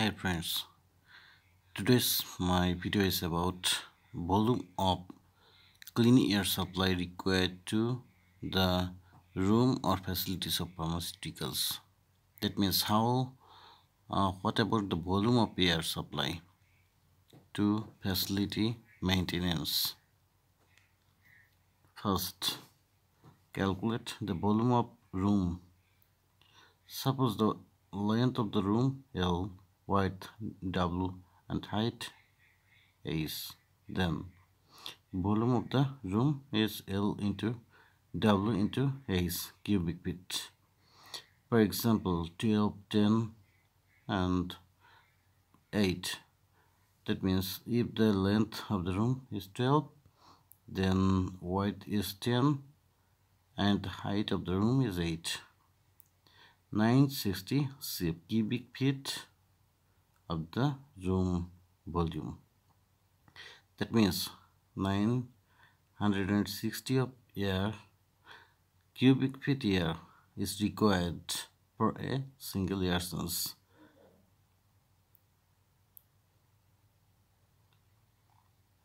Hi friends, today's my video is about volume of clean air supply required to the room or facilities of pharmaceuticals. That means how, uh, what about the volume of air supply to facility maintenance. First, calculate the volume of room. Suppose the length of the room L width W and height is then volume of the room is L into W into H cubic feet for example 12 10 and 8 that means if the length of the room is 12 then width is 10 and height of the room is 8 960 cubic feet of the room volume. That means 960 of air cubic feet air is required for a single air change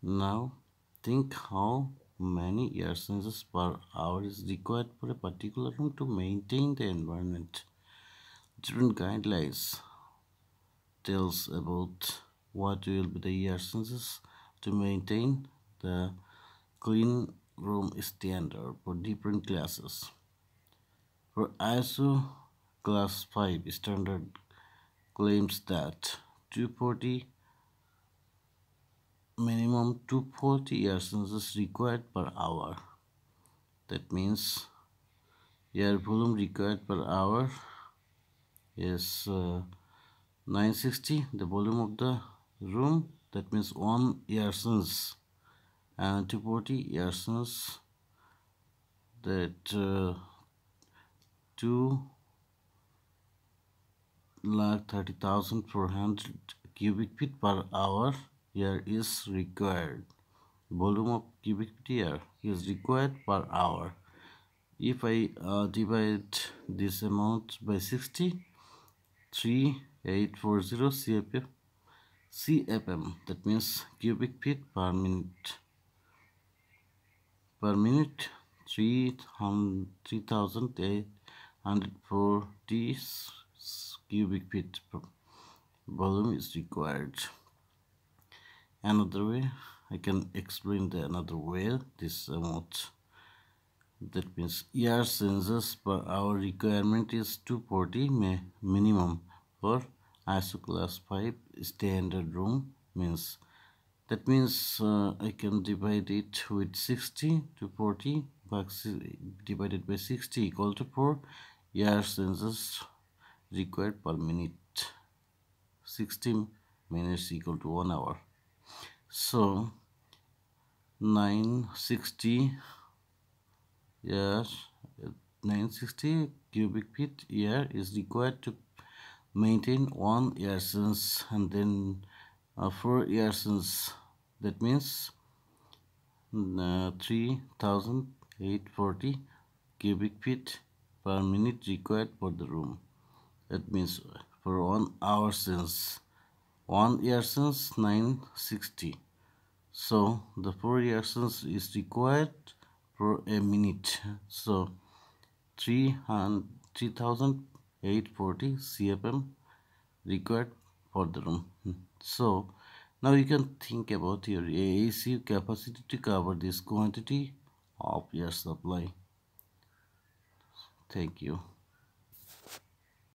now think how many air changes per hour is required for a particular room to maintain the environment. Different guidelines tells about what will be the essences to maintain the clean room standard for different classes. For ISO class 5 standard claims that 240 minimum 240 essences required per hour. That means air volume required per hour is uh, 960 the volume of the room that means one sense and 240 sense that uh, 2 lakh 30,400 cubic feet per hour air is required. Volume of cubic feet is required per hour. If I uh, divide this amount by 60 3 840 CFM, CFM that means cubic feet per minute. Per minute 3840 cubic feet volume is required. Another way I can explain the another way this amount. That means air changes per hour requirement is 240 minimum for ISO class 5 standard room means that means uh, I can divide it with 60 to 40 bucks divided by 60 equal to 4 air changes required per minute 60 minutes equal to 1 hour. So 960 yes 960 cubic feet air is required to maintain one year since and then uh, four since. that means uh, 3840 cubic feet per minute required for the room. That means for one hour since one year since 960 so the four essence is required for a minute. So 300 3000 840 cfm required for the room. Hmm. So now you can think about your AAC capacity to cover this quantity of your supply. Thank you